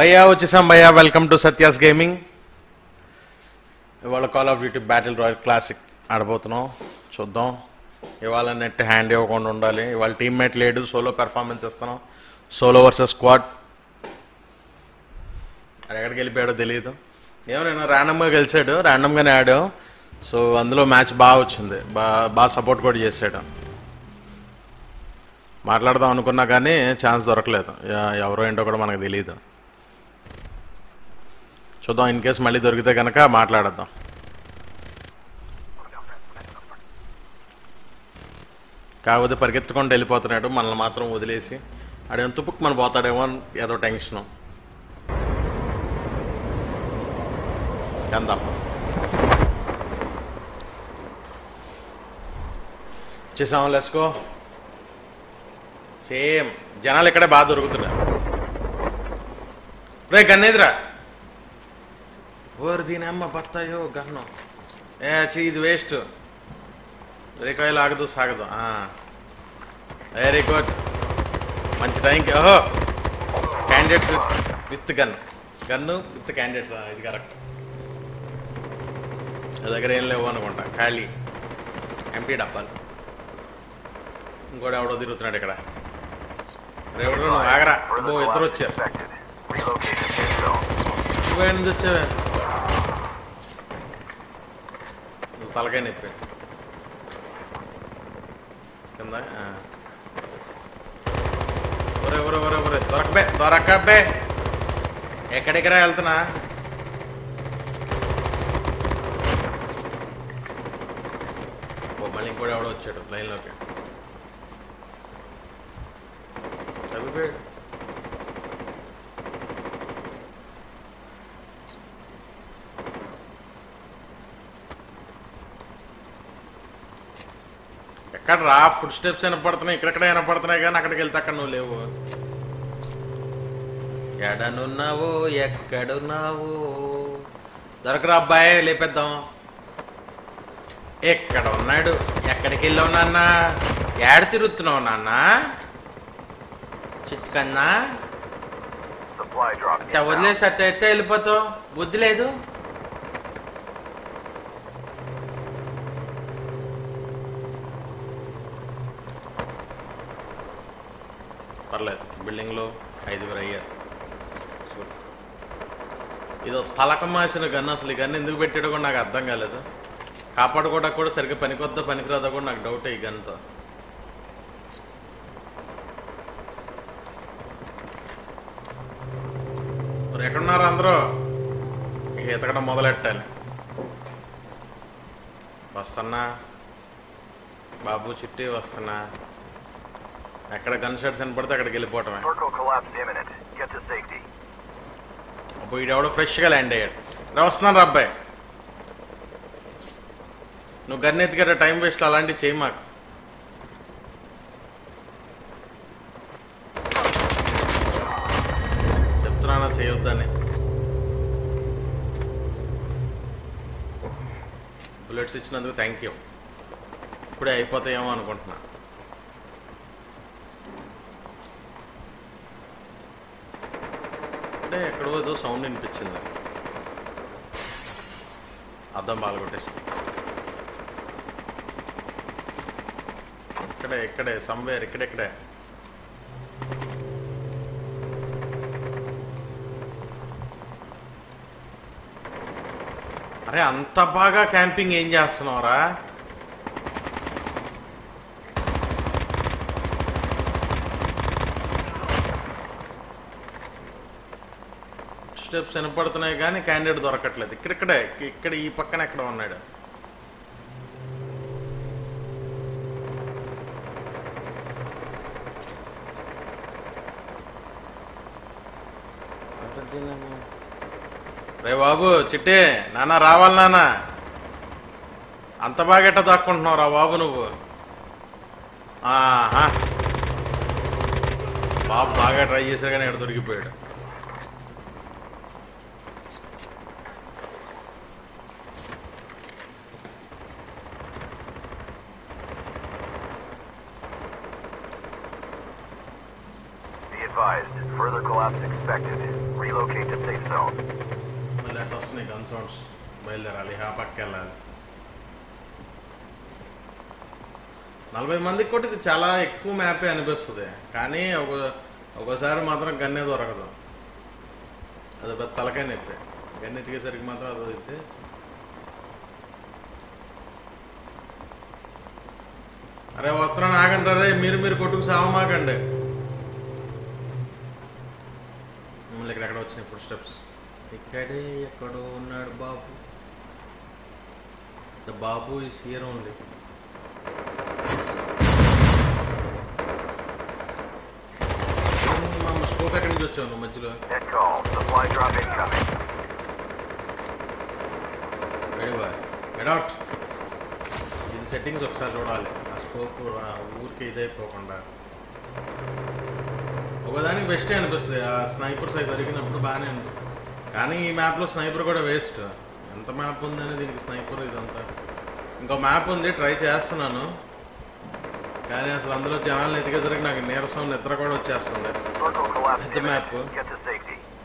భయ్యా వచ్చేసాం భయ్యా. వెల్కమ్ టు సత్యాస్ గేమింగ్ ఇవాళ call of duty battle royale classic ఆడబోతున్నాం. చూద్దాం. ఇవాళ నెట్ హ్యాండ్ ఇవ్వకుండా ఉండాలి. ఇవాళ టీమ్మేట్ లేడు. సోలో పెర్ఫార్మెన్స్ ఇస్తున్నాం. సోలో వర్సెస్ స్క్వాడ్ అది ఎక్కడికి వెళ్ళిపోయాడో తెలియదు ఏమైనా ర్యాండమ్గా గెలిచాడు. ర్యాండమ్గానే ఆడాం సో అందులో మ్యాచ్ బాగా వచ్చింది. బాగా బాగా సపోర్ట్ కూడా చేసాడు. మాట్లాడదాం అనుకున్నా కానీ ఛాన్స్ దొరకలేదు. ఎవరో ఏంటో కూడా మనకు తెలియదు చూద్దాం ఇన్ కేస్ మళ్ళీ దొరికితే కనుక మాట్లాడద్దాం. కాకపోతే పరిగెత్తుకుంటూ వెళ్ళిపోతున్నాడు మనల్ని మాత్రం వదిలేసి. ఆడేమో తుప్పుకు మనం పోతాడేమో అని ఏదో టెన్షను కందాం చేసాం లెస్కో? సేమ్. జనాలు ఇక్కడే బాగా దొరుకుతున్నారు. రే గన్నేదిరా ఓరు దీని అమ్మ బత్తాయో గన్ను ఏ చీ ఇది వేస్ట్. రేకాయలు ఆగదు సాగదు. వెరీ గుడ్ మంచి టైంకి ఓహో. Candidates with gun gun with candidates ఇది కరెక్ట్ నా దగ్గర ఏం లేవు అనుకుంటా. ఖాళీ. ఎంపీ డబ్బాలు. ఇంకోటి ఎవడో తిరుగుతున్నాడు ఇక్కడ. రేవడు నువ్వు? ఆగరా. ఇద్దరు వచ్చారు. నువ్వు ఎక్కడి నుంచి వచ్చావే నువ్వు తలకాయ నొప్పి. కింద ఒరే ఒరే ఒరే ఒరే దొరకబే దొరకబే. ఎక్కడెక్కడ వెళ్తున్నా? ఓ మళ్ళీ ఇంకోటి ఎవడో వచ్చాడు లైన్లోకి. చదివిపోయాడు ఎక్కడ రా ఫుడ్ స్టెప్స్ వినపడుతున్నాయి ఇక్కడెక్కడ వినపడుతున్నాయి కానీ అక్కడికి వెళ్తే అక్కడ నువ్వు లేవు. ఎడనున్నావు ఎక్కడున్నావు? దొరకరా అబ్బాయి లేపేద్దాం. ఎక్కడ ఉన్నాడు? ఎక్కడికి వెళ్ళావు నాన్న? ఏడ తిరుగుతున్నావు నాన్న. అట్ట వదిలేసి అట్ట ఎట్ట వెళ్ళిపోతావు? బుద్ధి లేదు? ఐదుగురు అయ్యారు. ఇదో తలక మాసిన గన్ను అసలు ఈ గన్ను ఎందుకు పెట్టాడో కూడా నాకు అర్థం కాలేదు. కాపాడుకోవడానికి కూడా సరిగ్గా పనికొద్దా పనికిరాదా కూడా నాకు డౌట్ ఈ గన్తో ఎక్కడున్నారు అందరూ? ఈతకడం మొదలెట్టాలి. వస్తున్నా. బాబు చిట్టి వస్తున్నా. ఎక్కడ గన్ షాట్స్ వినపడితే అక్కడికి వెళ్ళిపోవటమే. అప్పుడు ఈడెవడో ఫ్రెష్గా ల్యాండ్ అయ్యాడు. రా వస్తున్నాను రా అబ్బాయి. నువ్వు గన్ ఎత్తికట టైం వేస్ట్ అలాంటివి చేయి మాకు. చెప్తున్నానా చేయొద్దని. బుల్లెట్స్ ఇచ్చినందుకు థ్యాంక్ యూ ఇప్పుడే అయిపోతాయేమో అనుకుంటున్నా. అంటే ఎక్కడో ఏదో సౌండ్ వినిపించింది. అద్దం బాగా ఇక్కడే ఇక్కడే సమ్వేర్ ఇక్కడెక్కడే. అరే అంత బాగా క్యాంపింగ్ ఏం చేస్తున్నావురా? స్టెప్స్ వినపడుతున్నాయి కానీ క్యాండిడేట్ దొరకట్లేదు. ఇక్కడిక్కడే ఇక్కడ ఈ పక్కన ఎక్కడ ఉన్నాడు? రే బాబు చిట్టే నాన్న రావాలి నాన్న. అంత బాగా ఎట్ట దాక్కుంటున్నావు రా బాబు నువ్వు? ఆహా. బాబు బాగా ట్రై చేశాడు కానీ ఇక్కడ దొరికిపోయాడు? Advised. Further collapse expected. Relocate to safe zone. మళ్ళీ వస్తున్నాయి గన్ సౌండ్స్ బయలుదేరాలి ఆ పక్క వెళ్ళాలి నలభై మందికి కూడా ఇది చాలా ఎక్కువ మ్యాపే అనిపిస్తుంది కానీ ఒక ఒకసారి మాత్రం గన్నే దొరకదు అది పెద్ద తలకాయ నొప్పి గన్ను ఎతికేసరికి మాత్రం అది అయితే అరే వస్త్రం ఆగండి రే మీరు మీరు కొట్టుకు సావమాకండి మళ్ళీ ఇక్కడ ఎక్కడ వచ్చినాయి ఫుడ్ స్టెప్స్ ఇక్కడే ఎక్కడో ఉన్నాడు బాబు. The babu is here only scope ఎక్కడి నుంచి వచ్చావు నువ్వు మధ్యలో? ఎడౌట్ call. ఇది సెట్టింగ్స్ ఒకసారి చూడాలి. ఆ స్కోప్ ఊరికి ఇదైపోకుండా. ఒకదానికి బెస్టే అనిపిస్తుంది. ఆ స్నైపర్స్ అవి దొరికినప్పుడు బాగానే అనిపిస్తుంది. కానీ ఈ మ్యాప్లో స్నైపర్ కూడా వేస్ట్ ఎంత మ్యాప్ ఉందని దీనికి స్నైపర్ ఇదంతా. ఇంకో మ్యాప్ ఉంది ట్రై చేస్తున్నాను. కానీ అసలు అందులో జనాలను ఎదిగేసరికి నాకు నీరసం నిద్ర కూడా వచ్చేస్తుంది. పెద్ద మ్యాప్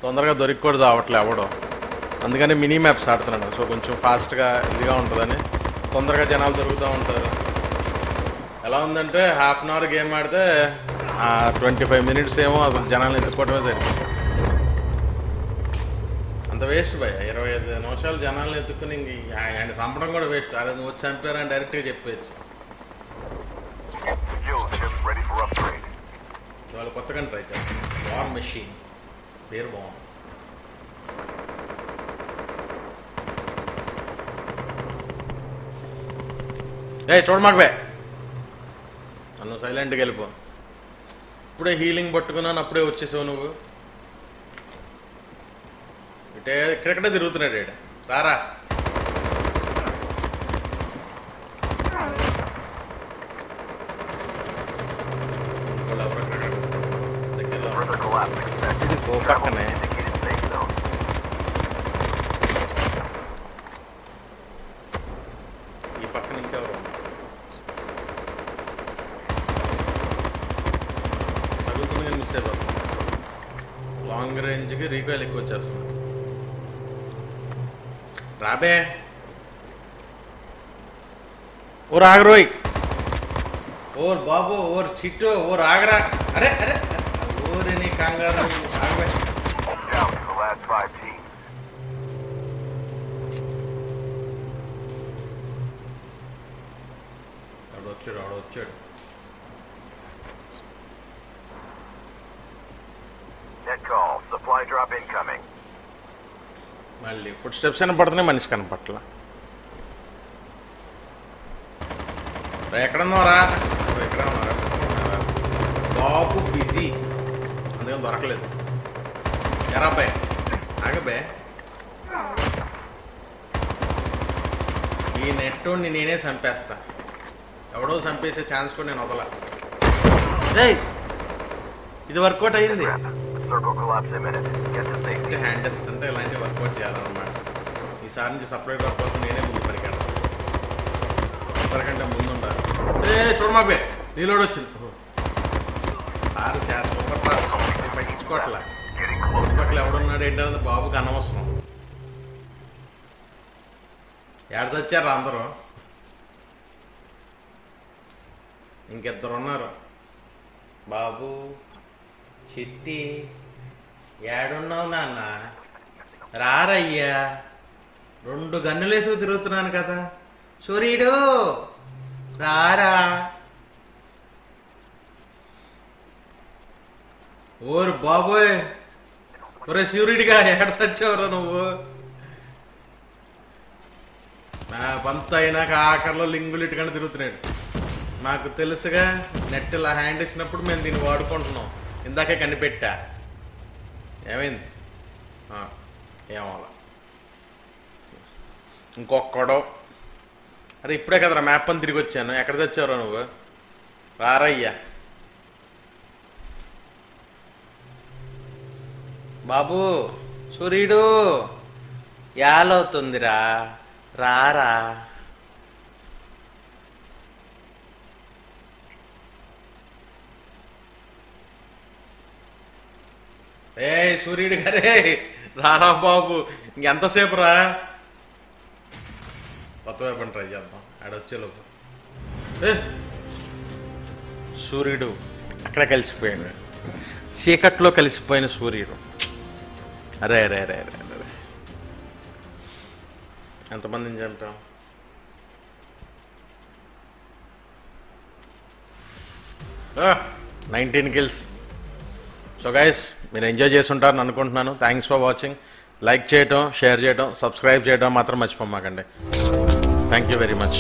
తొందరగా దొరికి కూడా చావట్లే అవడం అందుకని మినీ మ్యాప్స్ ఆడుతున్నాను. సో కొంచెం ఫాస్ట్గా ఇదిగా ఉంటుందని. తొందరగా జనాలు దొరుకుతూ ఉంటారు. ఎలా ఉందంటే హాఫ్ అన్ అవర్ గేమ్ ఆడితే ట్వంటీ ఫైవ్ మినిట్స్ ఏమో అసలు జనాలు ఎత్తుకోవడమే సరిపోతుంది అంత వేస్ట్ భయ ఇరవై ఐదు నిమిషాలు జనాలను ఎత్తుకుని ఇంక ఆయన చంపడం కూడా వేస్ట్. అదే నువ్వు చంపారని డైరెక్ట్గా చెప్పేయచ్చు. వాళ్ళు కొత్తగా ట్రై చేస్తారు వార్ మెషిన్ పేరు బాగుంది. ఏ చూడమాక బాయ్ బే నన్ను సైలెంట్గా వెళ్ళిపో. అప్పుడే హీలింగ్ పట్టుకున్నాను అప్పుడే వచ్చేసావు నువ్వు. ఇటే క్రికెట్ తిరుగుతున్నాడు ఈడ. రారా. పక్కనే ఎవరక్కడ దగ్గరలో Further collapse expected. ఇది ఓ Travel to పక్కనే indicated safe zone. ఈ పక్కన ఇంకెవరు తగులుతుంది కానీ మిస్ అయిపోతుంది లాంగ్ రేంజ్కి రీకాయిల్ ఎక్కువ వచ్చేస్తుంది రాబే ఓ రాగరోయ్ ఓర్ బాబు ఓర్ చిట్టు ఓ రాగరా అరే అరే ఓరి నీ కంగారు ఆగబే Down to the last five teams. వాడు వచ్చాడు వాడు వచ్చాడు Net call. Supply drop incoming. మళ్ళీ ఫుడ్ స్టెప్స్ కనపడుతున్నాయి మనిషి కనపట్ల రా, ఎక్కడున్నారా ఎక్కడ ఉన్నారా? బాబు బిజీ. అందుకని దొరకలేదు. ఎరా అబ్బాయి ఆగబే ఈ నెట్టోడిని నేనే చంపేస్తా. ఎవడో చంపేసే ఛాన్స్ కూడా నేను వదల. ఇది వర్కౌట్ అయింది. Circle collapse imminent. Get to safety. అంటే హ్యాండిల్స్ అంటే ఇలాంటివి వర్కౌట్ చేయాలన్నమాట ఈసారి నుంచి సప్లై వర్క్ కోసం నేనే ముందు పరిగెడతాను అందరికంటే ముందు ఉండాలి ఏ చూడమాపే రీలోడ్ వచ్చింది ఆరు శాతం సూపర్ ఫాస్ట్ పట్టించుకోవట్లే Getting close. ఎవడున్నాడు ఏంటన్నది బాబుకి అనవసరం ఏడ చచ్చారు అందరూ ఇంకిద్దరు ఉన్నారు బాబు చిట్టి ఏడున్నావు నాన్న? రారయ్యా. రెండు గన్నులేసి తిరుగుతున్నాను కదా. సూర్యుడు రారా. ఓరు బాబోయ్. ఒరే సూర్యుడిగా ఎక్కడ సచ్చావురా నువ్వు? నా పంత అయినాక ఆఖరిలో లింగులు ఇటుకని తిరుగుతున్నాడు. నాకు తెలుసుగా నెట్ ఇలా హ్యాండ్ ఇచ్చినప్పుడు మేము దీన్ని వాడుకుంటున్నాం. ఇందాకే కనిపెట్టా. ఏమైంది? ఆ, ఇంకొక్కడో. అరే ఇప్పుడే కదరా మ్యాప్ అని తిరిగి వచ్చాను. ఎక్కడ తెచ్చావురా నువ్వు? రారయ్యా. బాబు సూర్యుడు యాలవుతుందిరా. రారా. ఏ సూర్యుడు గారే రారా బాబు ఇంకెంతసేపు రా కొత్త వైపు ట్రై చేద్దాం ఆడొచ్చేలోపు. ఏ సూర్యుడు అక్కడ కలిసిపోయాడు. చీకట్లో కలిసిపోయిన సూర్యుడు. అరే అరే అరే అరే అరే ఎంతమందిని చంపాం? నైన్టీన్ కిల్స్ సో గైస్ మీరు ఎంజాయ్ చేస్తుంటారని అనుకుంటున్నాను. థ్యాంక్స్ ఫర్ వాచింగ్ లైక్ చేయటం షేర్ చేయటం సబ్స్క్రైబ్ చేయడం మాత్రం మర్చిపోమాకండి. Thank you very much